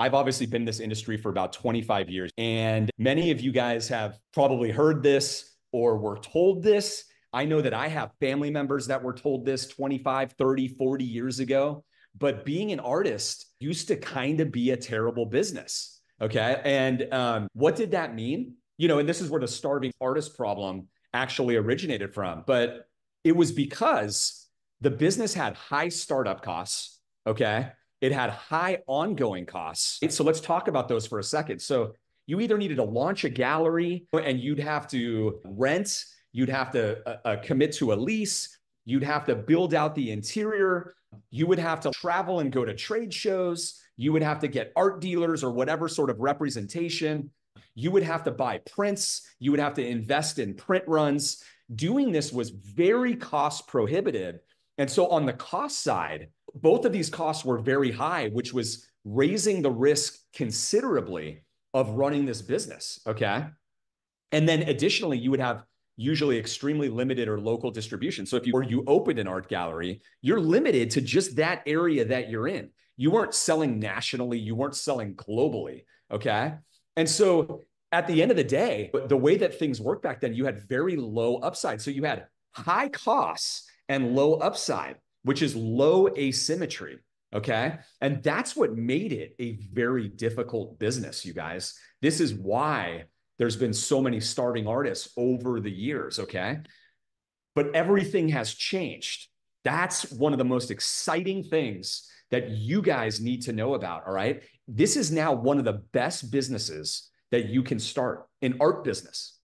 I've obviously been in this industry for about 25 years, and many of you guys have probably heard this or were told this. I know that I have family members that were told this 25, 30, 40 years ago. But being an artist used to kind of be a terrible business. Okay. And um, what did that mean? You know, and this is where the starving artist problem actually originated from. But it was because the business had high startup costs. Okay. It had high ongoing costs. So let's talk about those for a second. So you either needed to launch a gallery and you'd have to rent, you'd have to uh, uh, commit to a lease, you'd have to build out the interior, you would have to travel and go to trade shows, you would have to get art dealers or whatever sort of representation. You would have to buy prints, you would have to invest in print runs. Doing this was very cost prohibitive. And so, on the cost side, both of these costs were very high, which was raising the risk considerably of running this business. Okay. And then additionally, you would have usually extremely limited or local distribution. So if you or you opened an art gallery, you're limited to just that area that you're in. You weren't selling nationally, you weren't selling globally. Okay. And so at the end of the day, the way that things worked back then, you had very low upside. So you had high costs and low upside, which is low asymmetry. Okay. And that's what made it a very difficult business, you guys. This is why there's been so many starving artists over the years. Okay. But everything has changed. That's one of the most exciting things that you guys need to know about. All right. This is now one of the best businesses that you can start an art business.